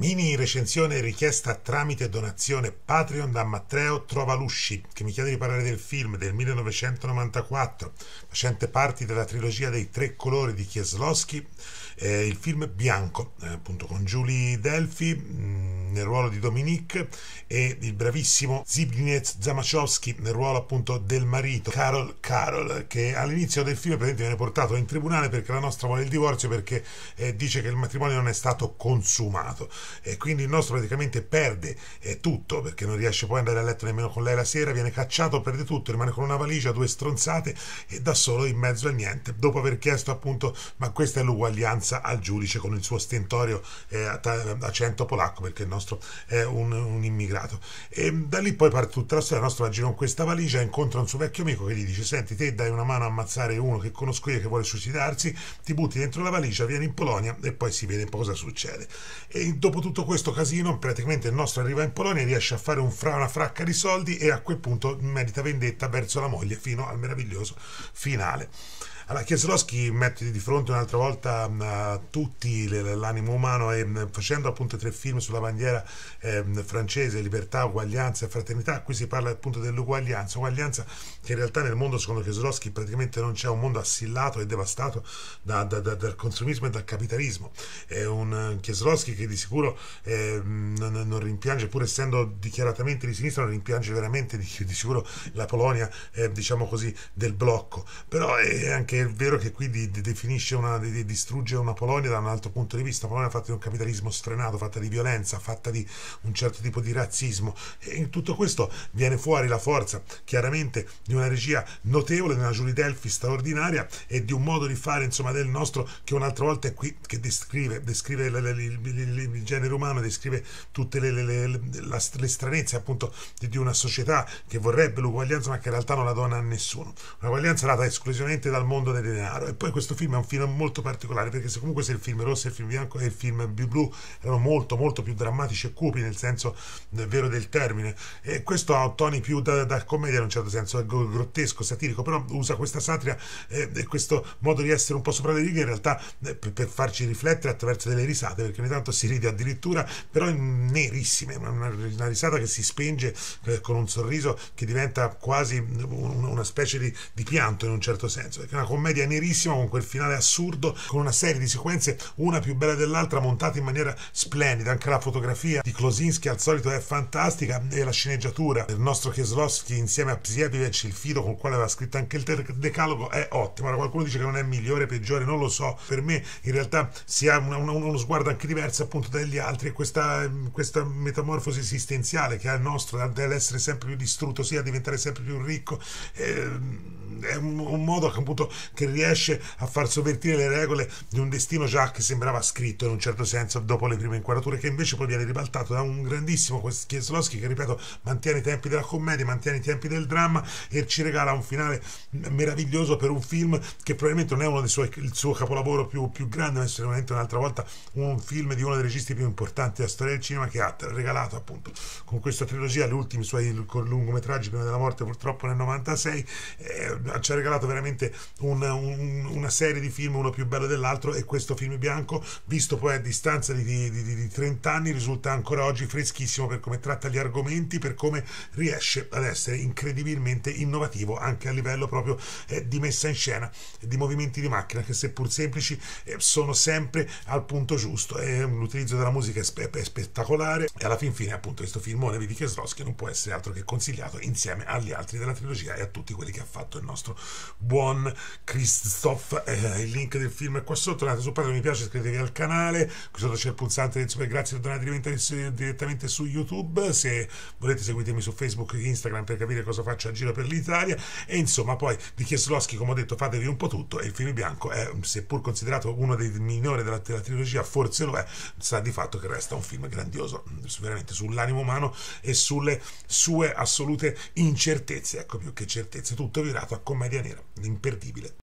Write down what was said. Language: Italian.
Mini recensione richiesta tramite donazione. Patreon da Matteo Trovalusci, che mi chiede di parlare del film del 1994, facente parte della trilogia dei tre colori di Kieslowski, eh, il film Bianco, eh, appunto con Julie Delphi mh, mm, nel ruolo di Dominique e il bravissimo Zbigniew Zamachowski nel ruolo appunto del marito Carol Carol, che all'inizio del film viene portato in tribunale perché la nostra vuole il divorzio perché eh, dice che il matrimonio non è stato consumato e quindi il nostro praticamente perde eh, tutto perché non riesce poi ad andare a letto nemmeno con lei la sera, viene cacciato, perde tutto, rimane con una valigia, due stronzate e da solo in mezzo al niente, dopo aver chiesto appunto ma questa è l'uguaglianza al giudice con il suo stentorio eh, accento polacco perché il nostro è un, un, immigrato. E da lì poi parte tutta la storia, il nostro va con questa valigia, incontra un suo vecchio amico che gli dice senti te dai una mano a ammazzare uno che conosco io che vuole suicidarsi, ti butti dentro la valigia, vieni in Polonia e poi si vede un po' cosa succede. E dopo dopo tutto questo casino, praticamente il nostro arriva in Polonia, riesce a fare un fra, una fracca di soldi e a quel punto merita vendetta verso la moglie fino al meraviglioso finale. Allora, Kieslowski mette di fronte un'altra volta a tutti l'animo umano e facendo appunto tre film sulla bandiera eh, francese, libertà, uguaglianza e fraternità, qui si parla appunto dell'uguaglianza, uguaglianza che in realtà nel mondo secondo Kieslowski praticamente non c'è un mondo assillato e devastato da, da, da, dal consumismo e dal capitalismo. È un Kieslowski che di sicuro eh, non, non, rimpiange, pur essendo dichiaratamente di sinistra, non rimpiange veramente di, di sicuro la Polonia, eh, diciamo così, del blocco, però è anche è vero che qui di, di definisce una, di, distrugge una Polonia da un altro punto di vista, Polonia fatta di un capitalismo sfrenato, fatta di violenza, fatta di un certo tipo di razzismo. E in tutto questo viene fuori la forza chiaramente di una regia notevole, di una Julie Delphi straordinaria e di un modo di fare insomma del nostro che un'altra volta è qui che descrive, descrive il, il, il, il genere umano, descrive tutte le, le, le, le stranezze appunto di, di, una società che vorrebbe l'uguaglianza ma che in realtà non la dona a nessuno, un'uguaglianza data esclusivamente dal mondo mondo del denaro. E poi questo film è un film molto particolare perché se comunque se il film rosso e il film bianco e il film blu erano molto molto più drammatici e cupi nel senso vero del termine e questo ha toni più da, da commedia in un certo senso, grottesco, satirico, però usa questa satira eh, e questo modo di essere un po' sopra le righe in realtà eh, per, per, farci riflettere attraverso delle risate perché ogni tanto si ride addirittura però nerissime, una, una risata che si spenge eh, con un sorriso che diventa quasi una, una specie di, di, pianto in un certo senso, è una commedia nerissima con quel finale assurdo, con una serie di sequenze, una più bella dell'altra, montate in maniera splendida. Anche la fotografia di Klosinski al solito è fantastica e la sceneggiatura del nostro Kieslowski insieme a Psievivec, il fido con il quale aveva scritto anche il decalogo, è ottimo. Ora qualcuno dice che non è migliore, peggiore, non lo so. Per me in realtà si ha una, una, uno sguardo anche diverso appunto dagli altri e questa, questa metamorfosi esistenziale che ha il nostro dall'essere sempre più distrutto, sia diventare sempre più ricco. Eh, è un, un modo appunto che riesce a far sovvertire le regole di un destino già che sembrava scritto in un certo senso dopo le prime inquadrature, che invece poi viene ribaltato da un grandissimo Kieslowski che, ripeto, mantiene i tempi della commedia, mantiene i tempi del dramma e ci regala un finale meraviglioso per un film che probabilmente non è uno dei suoi, il suo capolavoro più, più grande, ma è sicuramente un'altra volta un film di uno dei registi più importanti della storia del cinema che ha regalato appunto con questa trilogia gli ultimi suoi lungometraggi prima della morte purtroppo nel 96 eh, ci ha regalato veramente un, un, una serie di film, uno più bello dell'altro, e questo film bianco, visto poi a distanza di, di, di, di 30 anni, risulta ancora oggi freschissimo per come tratta gli argomenti, per come riesce ad essere incredibilmente innovativo anche a livello proprio eh, di messa in scena, di movimenti di macchina che seppur semplici eh, sono sempre al punto giusto. E l'utilizzo della musica è, spe- è, spettacolare e alla fin fine appunto questo filmone di Kieslowski non può essere altro che consigliato insieme agli altri della trilogia e a tutti quelli che ha fatto il nostro nostro buon Christoph. Eh, il link del film è qua sotto. Andate su Patreon, mi piace, iscrivetevi al canale. Qui sotto c'è il pulsante del super grazie per donare direttamente, su YouTube. Se volete seguitemi su Facebook e Instagram per capire cosa faccio a giro per l'Italia. E insomma, poi di Kieslowski, come ho detto, fatevi un po' tutto. E il film bianco è, seppur considerato uno dei minori della, della trilogia, forse lo è, sa di fatto che resta un film grandioso, veramente sull'animo umano e sulle sue assolute incertezze. Ecco più che certezze, tutto virato commedia nera, imperdibile.